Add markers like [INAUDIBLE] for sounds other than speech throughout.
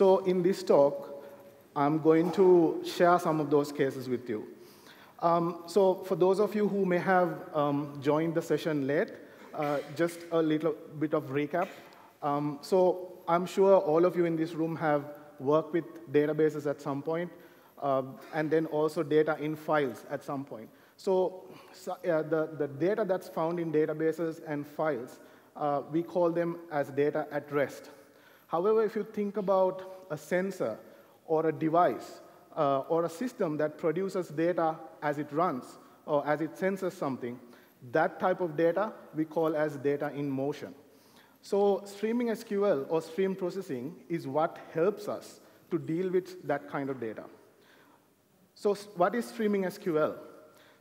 So in this talk, I'm going to share some of those cases with you. Um, so for those of you who may have um, joined the session late, uh, just a little bit of recap. Um, so I'm sure all of you in this room have worked with databases at some point, uh, and then also data in files at some point. So, so uh, the, the data that's found in databases and files, uh, we call them as data at rest. However, if you think about a sensor or a device uh, or a system that produces data as it runs or as it senses something, that type of data we call as data in motion. So streaming SQL or stream processing is what helps us to deal with that kind of data. So what is streaming SQL?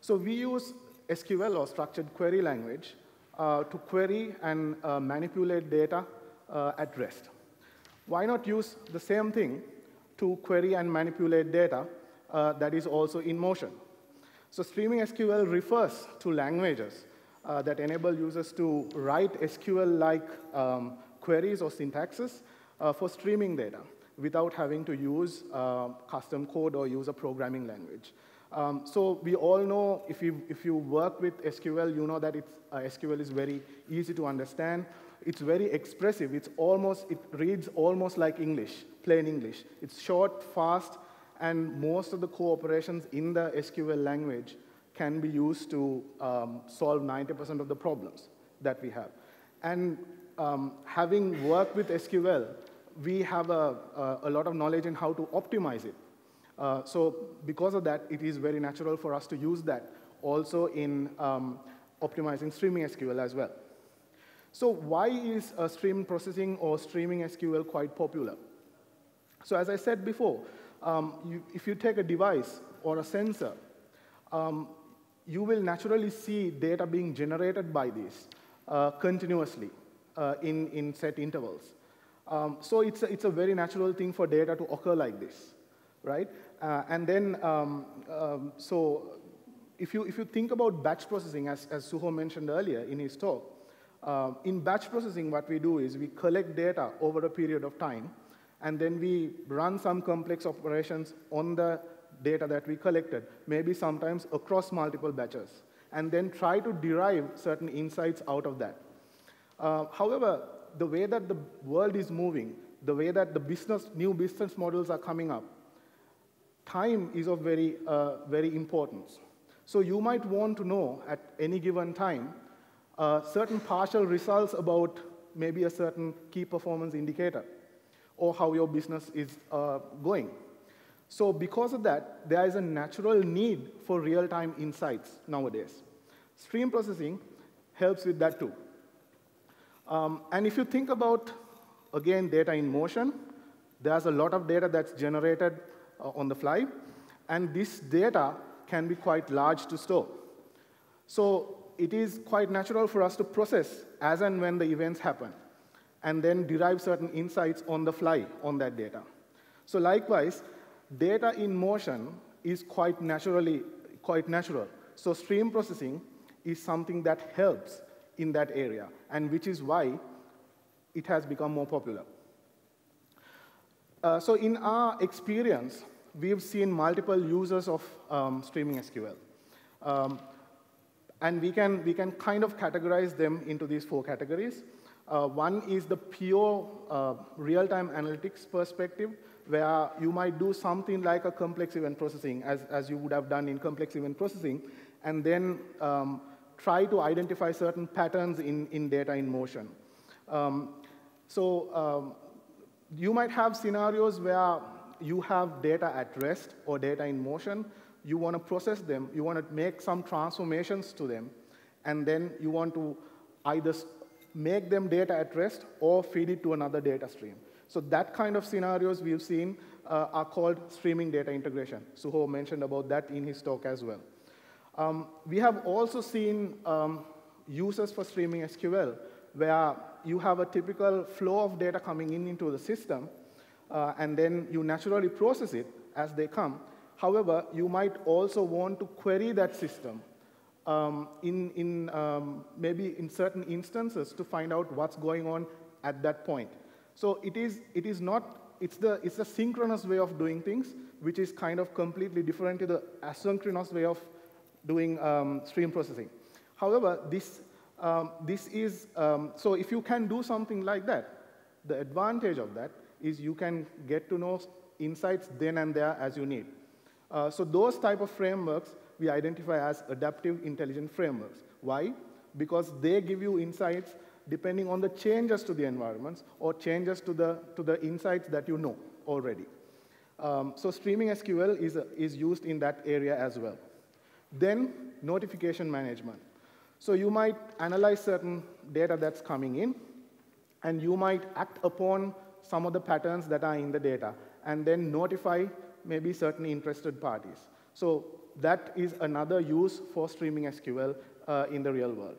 So we use SQL or structured query language uh, to query and uh, manipulate data uh, at rest. Why not use the same thing to query and manipulate data uh, that is also in motion? So streaming SQL refers to languages uh, that enable users to write SQL-like um, queries or syntaxes uh, for streaming data without having to use uh, custom code or use a programming language. Um, so we all know if you, if you work with SQL, you know that it's, uh, SQL is very easy to understand. It's very expressive. It's almost, it reads almost like English, plain English. It's short, fast, and most of the co-operations in the SQL language can be used to um, solve 90% of the problems that we have. And um, having worked with SQL, we have a, a, a, lot of knowledge in how to optimize it. Uh, so because of that, it is very natural for us to use that also in um, optimizing streaming SQL as well. So why is uh, stream processing or streaming SQL quite popular? So as I said before, um, you, if you take a device or a sensor, um, you will naturally see data being generated by this uh, continuously uh, in, in set intervals. Um, so it's a, it's a very natural thing for data to occur like this, right? Uh, and then, um, um, so if you, if you think about batch processing, as, as Suho mentioned earlier in his talk, uh, in batch processing, what we do is we collect data over a period of time, and then we run some complex operations on the data that we collected, maybe sometimes across multiple batches, and then try to derive certain insights out of that. Uh, however, the way that the world is moving, the way that the business, new business models are coming up, time is of very, uh, very importance. So you might want to know at any given time uh, certain partial results about maybe a certain key performance indicator or how your business is uh, going. So because of that, there is a natural need for real-time insights nowadays. Stream processing helps with that too. Um, and if you think about, again, data in motion, there's a lot of data that's generated uh, on the fly, and this data can be quite large to store. So it is quite natural for us to process as and when the events happen, and then derive certain insights on the fly on that data. So likewise, data in motion is quite naturally, quite natural. So stream processing is something that helps in that area, and which is why it has become more popular. Uh, so in our experience, we've seen multiple users of um, streaming SQL. Um, and we can, we can kind of categorize them into these four categories. Uh, one is the pure uh, real-time analytics perspective, where you might do something like a complex event processing, as, as you would have done in complex event processing, and then um, try to identify certain patterns in, in data in motion. Um, so um, you might have scenarios where you have data at rest or data in motion. You want to process them. You want to make some transformations to them. And then you want to either make them data at rest or feed it to another data stream. So that kind of scenarios we've seen uh, are called streaming data integration. Suho mentioned about that in his talk as well. Um, we have also seen um, uses for streaming SQL where you have a typical flow of data coming in into the system, uh, and then you naturally process it as they come. However, you might also want to query that system um, in, in um, maybe in certain instances to find out what's going on at that point. So it is, it is not it's, the, it's the synchronous way of doing things, which is kind of completely different to the asynchronous way of doing um, stream processing. However, this, um, this is, um, so if you can do something like that, the advantage of that is you can get to know insights then and there as you need. Uh, so those type of frameworks we identify as adaptive intelligent frameworks. Why? Because they give you insights depending on the changes to the environments or changes to the, to the insights that you know already. Um, so streaming SQL is, is used in that area as well. Then notification management. So you might analyze certain data that's coming in, and you might act upon some of the patterns that are in the data, and then notify maybe certain interested parties. So that is another use for streaming SQL uh, in the real world.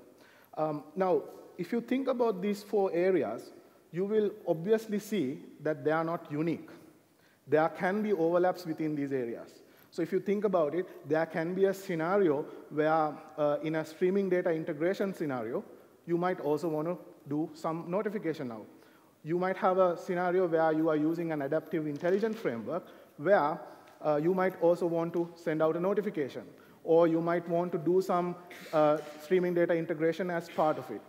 Um, now, if you think about these four areas, you will obviously see that they are not unique. There can be overlaps within these areas. So if you think about it, there can be a scenario where uh, in a streaming data integration scenario, you might also want to do some notification now. You might have a scenario where you are using an adaptive intelligence framework where uh, you might also want to send out a notification. Or you might want to do some uh, streaming data integration as part of it.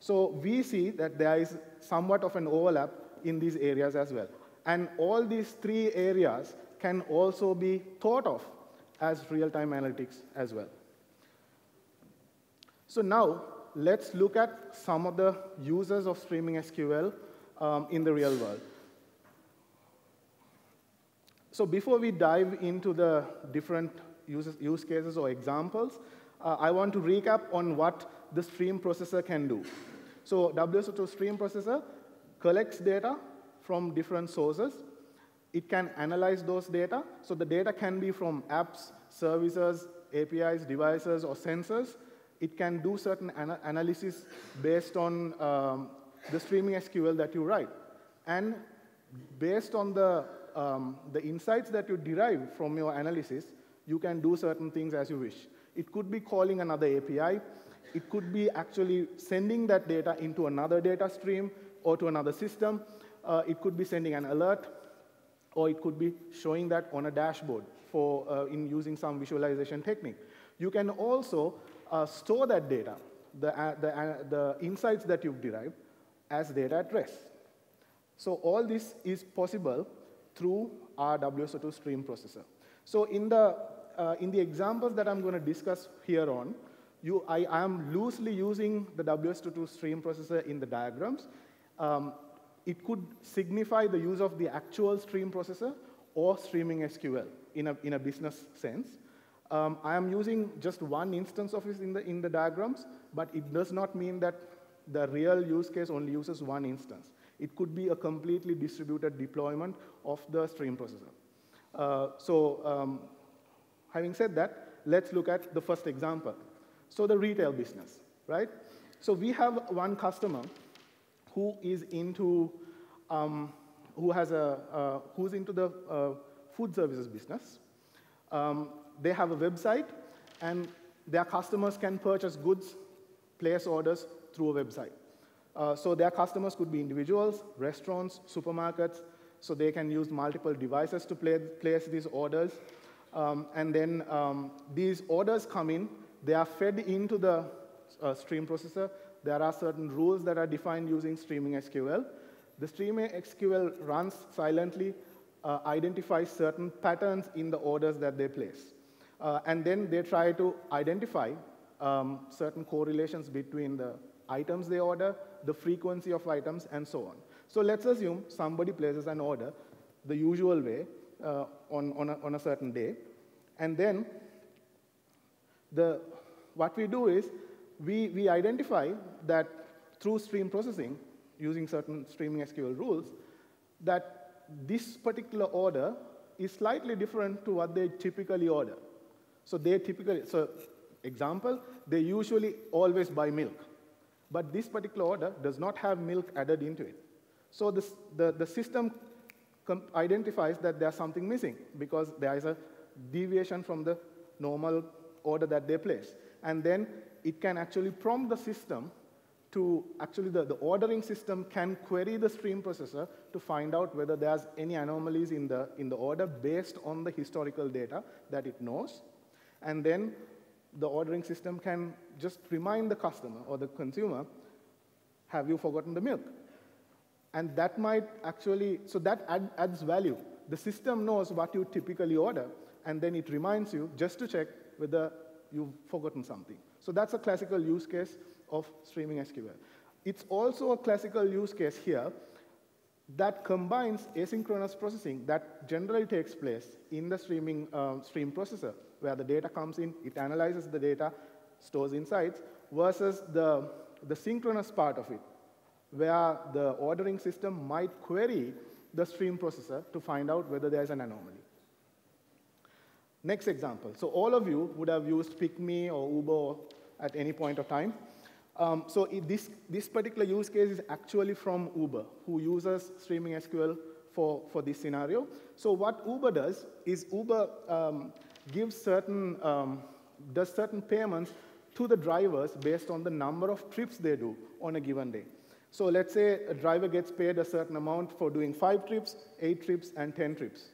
So we see that there is somewhat of an overlap in these areas as well. And all these three areas can also be thought of as real-time analytics as well. So now, let's look at some of the users of streaming SQL um, in the real world. So before we dive into the different uses, use cases or examples, uh, I want to recap on what the stream processor can do. So WSO2 stream processor collects data from different sources. It can analyze those data. So the data can be from apps, services, APIs, devices, or sensors. It can do certain ana analysis based on um, the streaming SQL that you write. And based on the, um, the insights that you derive from your analysis, you can do certain things as you wish. It could be calling another API. It could be actually sending that data into another data stream or to another system. Uh, it could be sending an alert, or it could be showing that on a dashboard for, uh, in using some visualization technique. You can also uh, store that data, the, uh, the, uh, the insights that you've derived, as data at rest. So all this is possible through our WSO2 stream processor. So in the, uh, in the examples that I'm going to discuss here on, you, I, am loosely using the WSO2 stream processor in the diagrams. Um, it could signify the use of the actual stream processor or streaming SQL in a, in a business sense. Um, I am using just one instance of it in the, in the diagrams, but it does not mean that the real use case only uses one instance. It could be a completely distributed deployment of the stream processor. Uh, so um, having said that, let's look at the first example. So the retail business, right? So we have one customer who is into, um, who has a, uh, who's into the uh, food services business. Um, they have a website, and their customers can purchase goods, place orders through a website. Uh, so their customers could be individuals, restaurants, supermarkets, so they can use multiple devices to play, place these orders. Um, and then um, these orders come in, they are fed into the uh, stream processor. There are certain rules that are defined using streaming SQL. The streaming SQL runs silently, uh, identifies certain patterns in the orders that they place. Uh, and then they try to identify um, certain correlations between the items they order, the frequency of items, and so on. So let's assume somebody places an order the usual way uh, on, on a, on, a, certain day, and then the, what we do is we, we identify that through stream processing, using certain streaming SQL rules, that this particular order is slightly different to what they typically order. So they typically, so example, they usually always buy milk. But this particular order does not have milk added into it. So this, the, the system identifies that there's something missing because there is a deviation from the normal order that they place. And then it can actually prompt the system to actually the, the ordering system can query the stream processor to find out whether there's any anomalies in the, in the order based on the historical data that it knows. And then the ordering system can just remind the customer or the consumer, have you forgotten the milk? And that might actually, so that add, adds value. The system knows what you typically order, and then it reminds you just to check whether you've forgotten something. So that's a classical use case of streaming SQL. It's also a classical use case here that combines asynchronous processing that generally takes place in the streaming uh, stream processor, where the data comes in, it analyzes the data, stores insights, versus the, the synchronous part of it, where the ordering system might query the stream processor to find out whether there's an anomaly. Next example. So all of you would have used PickMe or Uber at any point of time. Um, so this, this particular use case is actually from Uber, who uses streaming SQL for, for this scenario. So what Uber does is Uber um, gives certain, um, does certain payments to the drivers based on the number of trips they do on a given day. So let's say a driver gets paid a certain amount for doing five trips, eight trips, and 10 trips.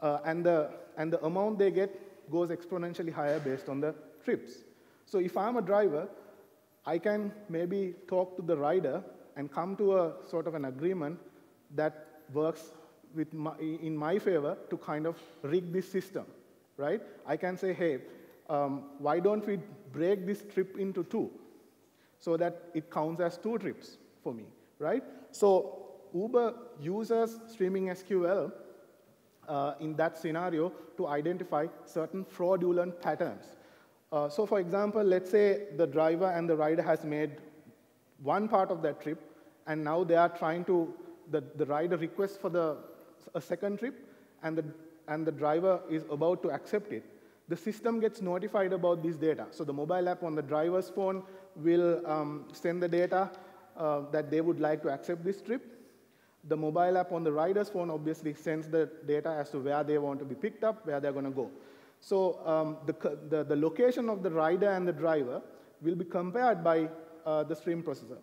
Uh, and, the, and the amount they get goes exponentially higher based on the trips. So if I'm a driver, I can maybe talk to the rider and come to a sort of an agreement that works with my, in my favor to kind of rig this system, right? I can say, hey, um, why don't we break this trip into two so that it counts as two trips for me, right? So Uber uses streaming SQL uh, in that scenario to identify certain fraudulent patterns. Uh, so for example, let's say the driver and the rider has made one part of that trip, and now they are trying to, the, the rider requests for the, a second trip, and the, and the driver is about to accept it. The system gets notified about this data. So the mobile app on the driver's phone will um, send the data uh, that they would like to accept this trip. The mobile app on the rider's phone obviously sends the data as to where they want to be picked up, where they're going to go. So um, the, the, the, location of the rider and the driver will be compared by uh, the stream processor,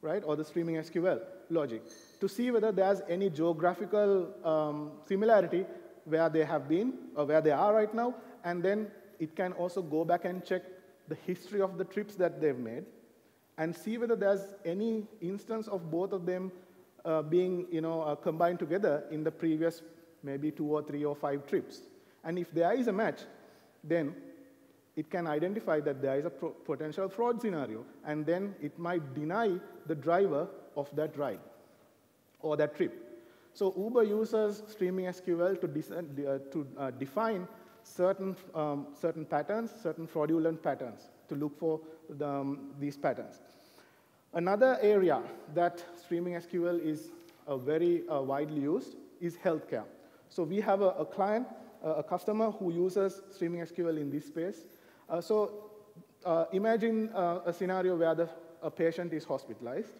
right, or the streaming SQL logic to see whether there's any geographical um, similarity where they have been or where they are right now, and then it can also go back and check the history of the trips that they've made and see whether there's any instance of both of them uh, being you know, uh, combined together in the previous maybe two or three or five trips. And if there is a match, then it can identify that there is a potential fraud scenario, and then it might deny the driver of that ride or that trip. So Uber uses streaming SQL to, uh, to uh, define certain, um, certain patterns, certain fraudulent patterns, to look for the, um, these patterns. Another area that streaming SQL is uh, very uh, widely used is healthcare. So we have a, a client a customer who uses streaming SQL in this space. Uh, so uh, imagine uh, a scenario where the, a patient is hospitalized.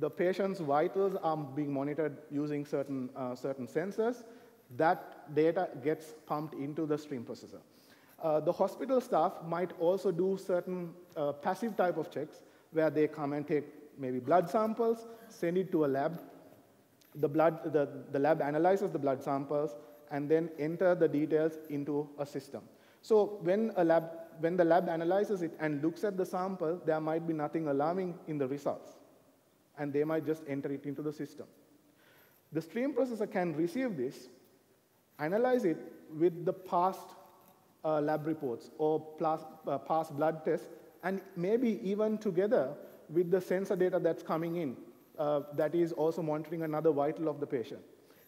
The patient's vitals are being monitored using certain, certain sensors. That data gets pumped into the stream processor. Uh, the hospital staff might also do certain uh, passive type of checks where they come and take maybe blood samples, send it to a lab. The, blood, the, the lab analyzes the blood samples, and then enter the details into a system. So when, a lab, when the lab analyzes it and looks at the sample, there might be nothing alarming in the results. And they might just enter it into the system. The stream processor can receive this, analyze it with the past uh, lab reports or uh, past blood tests, and maybe even together with the sensor data that's coming in uh, that is also monitoring another vital of the patient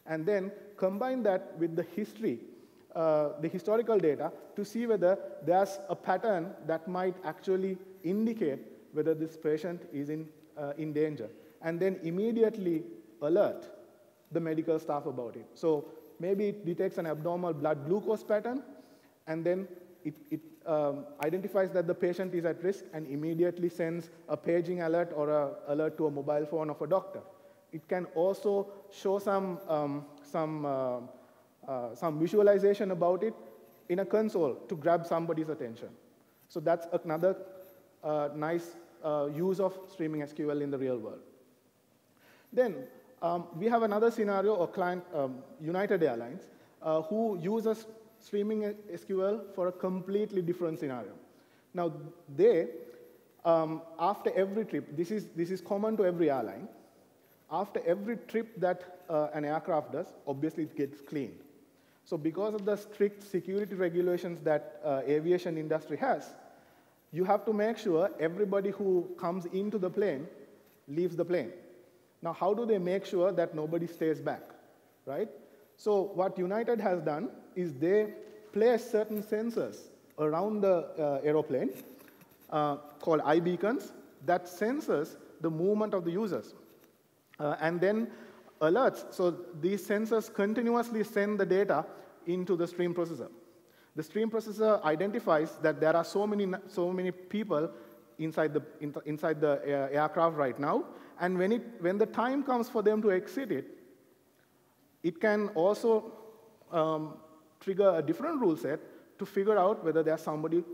and then combine that with the history, uh, the historical data, to see whether there's a pattern that might actually indicate whether this patient is in, uh, in danger, and then immediately alert the medical staff about it. So maybe it detects an abnormal blood glucose pattern, and then it, it um, identifies that the patient is at risk and immediately sends a paging alert or an alert to a mobile phone of a doctor. It can also show some, um, some, uh, uh, some visualization about it in a console to grab somebody's attention. So that's another uh, nice uh, use of streaming SQL in the real world. Then um, we have another scenario, a client, um, United Airlines, uh, who uses streaming SQL for a completely different scenario. Now, they, um, after every trip, this is, this is common to every airline, after every trip that uh, an aircraft does, obviously it gets cleaned. So because of the strict security regulations that uh, aviation industry has, you have to make sure everybody who comes into the plane leaves the plane. Now, how do they make sure that nobody stays back, right? So what United has done is they place certain sensors around the uh, aeroplane uh, called iBeacons that senses the movement of the users. Uh, and then alerts, so these sensors continuously send the data into the stream processor. The stream processor identifies that there are so many, so many people inside the, in, inside the uh, aircraft right now, and when, it, when the time comes for them to exit it, it can also um, trigger a different rule set to figure out whether there's somebody,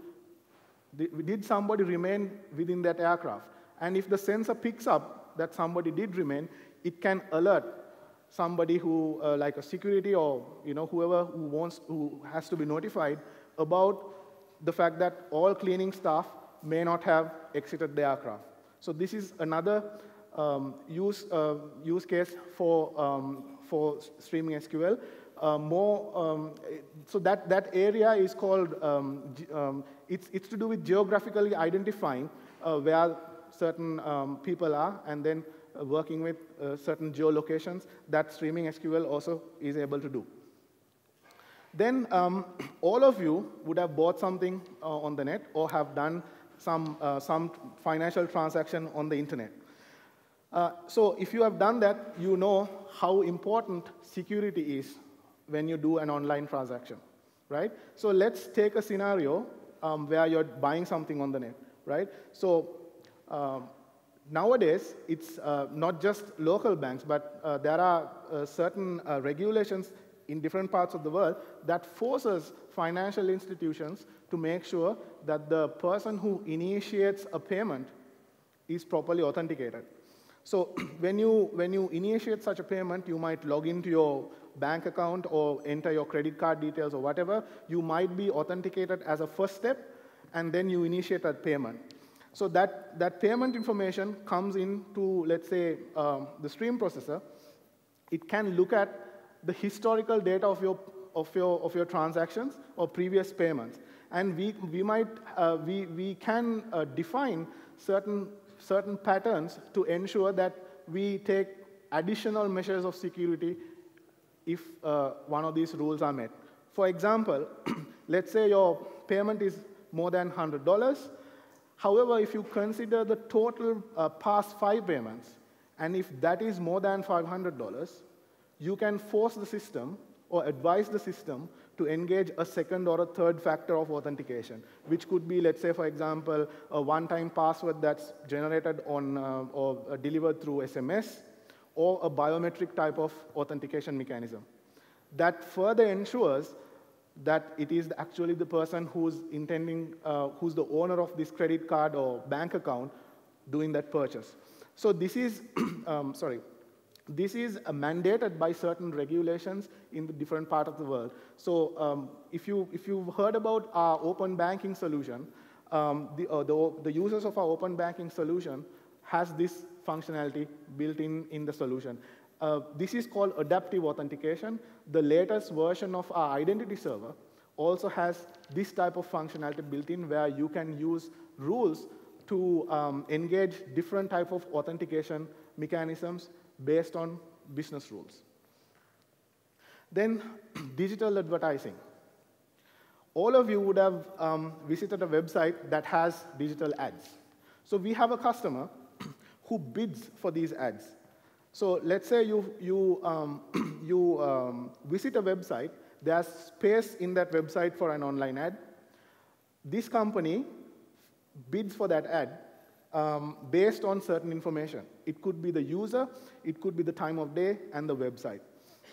did somebody remain within that aircraft. And if the sensor picks up that somebody did remain, it can alert somebody who, uh, like a security or you know, whoever who wants, who has to be notified about the fact that all cleaning staff may not have exited the aircraft. So this is another um, use, uh, use case for, um, for streaming SQL. Uh, more, um, so that, that area is called, um, um, it's, it's to do with geographically identifying uh, where certain um, people are and then uh, working with uh, certain geolocations that streaming SQL also is able to do. Then [CLEARS THROAT] all of you would have bought something uh, on the net or have done some, some financial transaction on the internet. Uh, so if you have done that, you know how important security is when you do an online transaction, right? So let's take a scenario um, where you're buying something on the net, right? So um, nowadays, it's uh, not just local banks, but uh, there are uh, certain uh, regulations in different parts of the world that forces financial institutions to make sure that the person who initiates a payment is properly authenticated. So [CLEARS THROAT] when you, when you initiate such a payment, you might log into your bank account or enter your credit card details or whatever. You might be authenticated as a first step, and then you initiate that payment. So that, that payment information comes into, let's say, um, the stream processor. It can look at the historical data of your, of your, of your transactions or previous payments. And we, we, might, uh, we, we can uh, define certain certain patterns to ensure that we take additional measures of security if uh, one of these rules are met. For example, [CLEARS THROAT] let's say your payment is more than $100. However, if you consider the total uh, past five payments, and if that is more than $500, you can force the system or advise the system to engage a second or a third factor of authentication, which could be, let's say, for example, a one-time password that's generated on uh, or uh, delivered through SMS, or a biometric type of authentication mechanism. That further ensures that it is actually the person who's intending, uh, who's the owner of this credit card or bank account doing that purchase. So this is, [CLEARS THROAT] um, sorry, this is mandated by certain regulations in the different part of the world. So um, if, you, if you've heard about our open banking solution, um, the, uh, the, the, users of our open banking solution has this functionality built in in the solution. Uh, this is called adaptive authentication. The latest version of our identity server also has this type of functionality built in where you can use rules to um, engage different type of authentication mechanisms based on business rules. Then [CLEARS THROAT] digital advertising. All of you would have um, visited a website that has digital ads. So we have a customer [CLEARS THROAT] who bids for these ads. So let's say you, you, um, [CLEARS THROAT] you um, visit a website, there's space in that website for an online ad. This company bids for that ad um, based on certain information. It could be the user, it could be the time of day, and the website.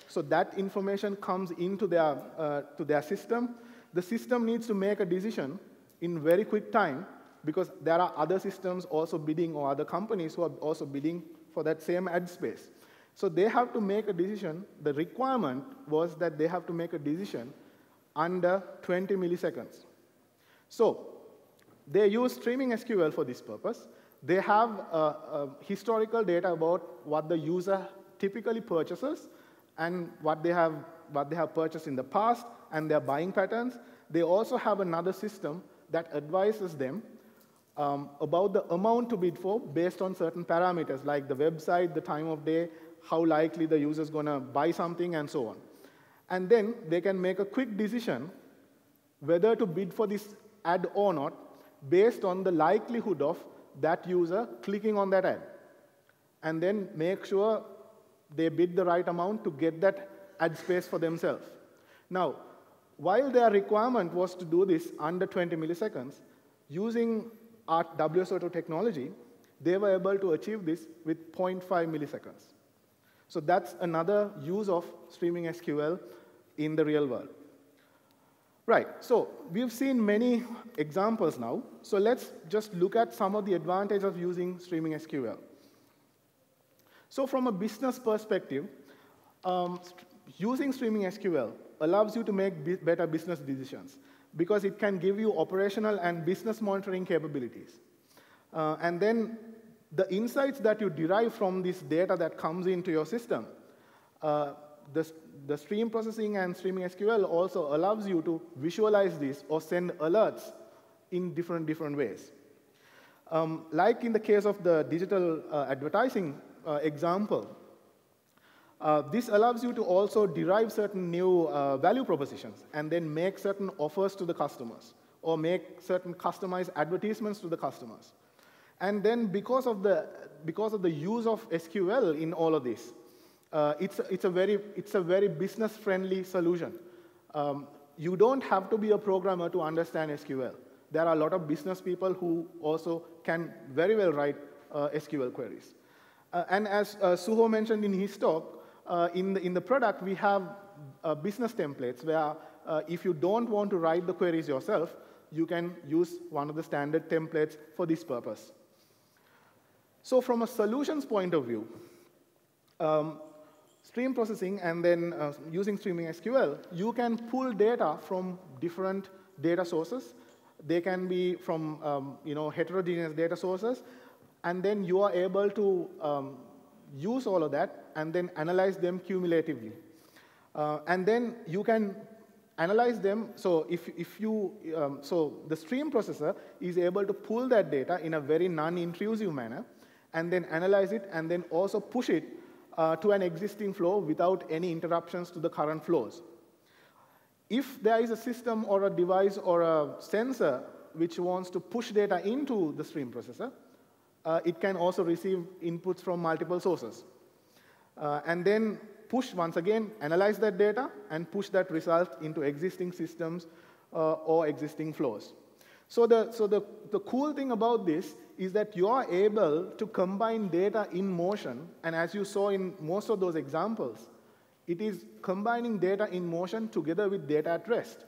So that information comes into their, uh, to their system. The system needs to make a decision in very quick time because there are other systems also bidding or other companies who are also bidding for that same ad space. So they have to make a decision. The requirement was that they have to make a decision under 20 milliseconds. So they use streaming SQL for this purpose. They have uh, historical data about what the user typically purchases and what they, have, what they have purchased in the past and their buying patterns. They also have another system that advises them um, about the amount to bid for based on certain parameters like the website, the time of day, how likely the user is going to buy something, and so on. And then they can make a quick decision whether to bid for this ad or not based on the likelihood of that user clicking on that ad. And then make sure they bid the right amount to get that ad space for themselves. Now, while their requirement was to do this under 20 milliseconds, using our WSO2 technology, they were able to achieve this with 0.5 milliseconds. So that's another use of streaming SQL in the real world. Right, so we've seen many examples now. So let's just look at some of the advantages of using streaming SQL. So from a business perspective, um, using streaming SQL allows you to make better business decisions because it can give you operational and business monitoring capabilities. Uh, and then the insights that you derive from this data that comes into your system, uh, the, the stream processing and streaming SQL also allows you to visualize this or send alerts in different, different ways. Um, like in the case of the digital uh, advertising uh, example, uh, this allows you to also derive certain new uh, value propositions and then make certain offers to the customers or make certain customized advertisements to the customers. And then because of the, because of the use of SQL in all of this, uh, it's, a, it's, a very, it's a very business-friendly solution. Um, you don't have to be a programmer to understand SQL. There are a lot of business people who also can very well write uh, SQL queries. Uh, and as uh, Suho mentioned in his talk, uh, in, the, in the product, we have uh, business templates where if you don't want to write the queries yourself, you can use one of the standard templates for this purpose. So from a solutions point of view, um, stream processing and then uh, using streaming SQL, you can pull data from different data sources. They can be from um, you know, heterogeneous data sources, and then you are able to um, use all of that and then analyze them cumulatively. Uh, and then you can analyze them. So if, if you, um, so the stream processor is able to pull that data in a very non-intrusive manner and then analyze it and then also push it uh, to an existing flow without any interruptions to the current flows. If there is a system or a device or a sensor which wants to push data into the stream processor, uh, it can also receive inputs from multiple sources. Uh, and then push, once again, analyze that data and push that result into existing systems uh, or existing flows. So, the, so the, the cool thing about this is that you are able to combine data in motion, and as you saw in most of those examples, it is combining data in motion together with data at rest,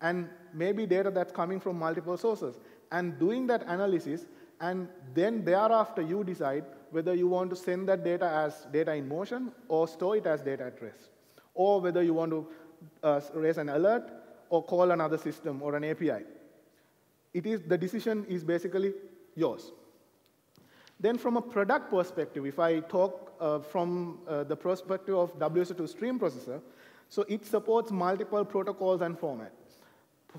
and maybe data that's coming from multiple sources, and doing that analysis, and then thereafter you decide whether you want to send that data as data in motion or store it as data at rest, or whether you want to uh, raise an alert or call another system or an API. It is, the decision is basically yours. Then from a product perspective, if I talk uh, from uh, the perspective of WSO2 stream processor, so it supports multiple protocols and format,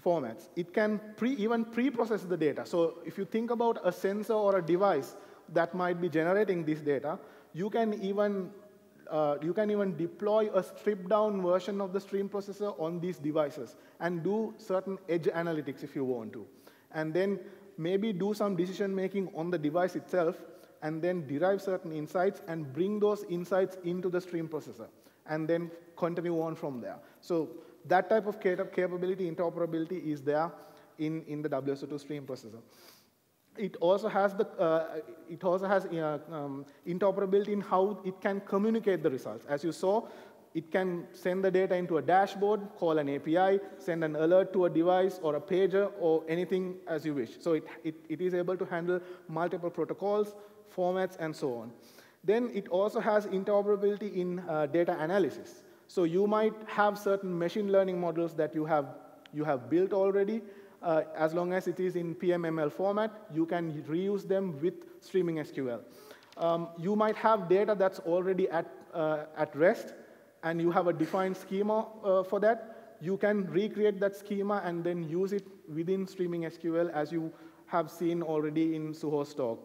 formats. It can pre, even pre-process the data. So if you think about a sensor or a device that might be generating this data, you can even uh, you can even deploy a stripped down version of the stream processor on these devices and do certain edge analytics if you want to. And then maybe do some decision making on the device itself, and then derive certain insights and bring those insights into the stream processor, and then continue on from there. So that type of capability, interoperability is there in, in the WSO2 stream processor. It also has, the, uh, it also has uh, um, interoperability in how it can communicate the results. As you saw, it can send the data into a dashboard, call an API, send an alert to a device or a pager or anything as you wish. So it, it, it is able to handle multiple protocols, formats, and so on. Then it also has interoperability in uh, data analysis. So you might have certain machine learning models that you have, you have built already. Uh, as long as it is in PMML format, you can reuse them with streaming SQL. Um, you might have data that's already at, uh, at rest, and you have a defined schema uh, for that, you can recreate that schema and then use it within streaming SQL as you have seen already in Suho's talk.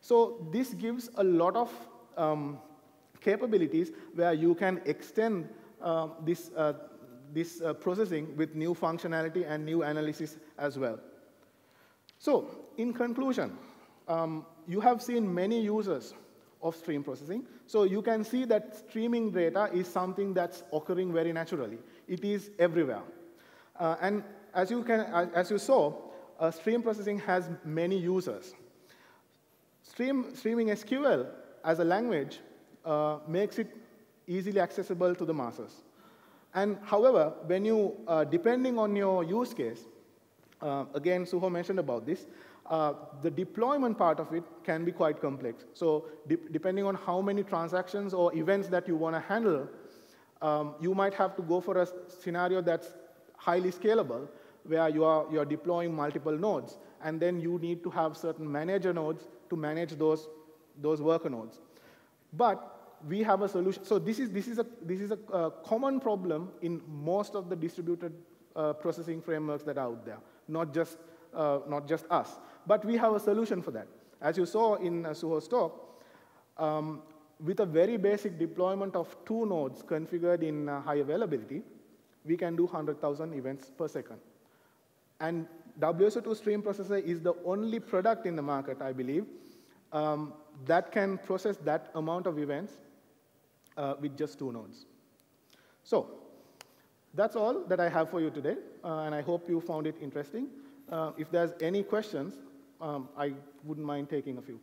So this gives a lot of um, capabilities where you can extend uh, this, uh, this uh, processing with new functionality and new analysis as well. So in conclusion, um, you have seen many users of stream processing. So you can see that streaming data is something that's occurring very naturally. It is everywhere. Uh, and as you, can, as you saw, uh, stream processing has many users. Stream, streaming SQL as a language uh, makes it easily accessible to the masses. And however, when you, uh, depending on your use case, uh, again, Suho mentioned about this, uh, the deployment part of it can be quite complex. So de depending on how many transactions or events that you want to handle, um, you might have to go for a scenario that's highly scalable, where you are, you are deploying multiple nodes, and then you need to have certain manager nodes to manage those, those worker nodes. But we have a solution. So this is, this is, a, this is a, common problem in most of the distributed uh, processing frameworks that are out there, not just, uh, not just us. But we have a solution for that. As you saw in uh, Suho's talk, um, with a very basic deployment of two nodes configured in uh, high availability, we can do 100,000 events per second. And WSO2 stream processor is the only product in the market, I believe, um, that can process that amount of events uh, with just two nodes. So that's all that I have for you today, uh, and I hope you found it interesting. Uh, if there's any questions, um, I wouldn't mind taking a few.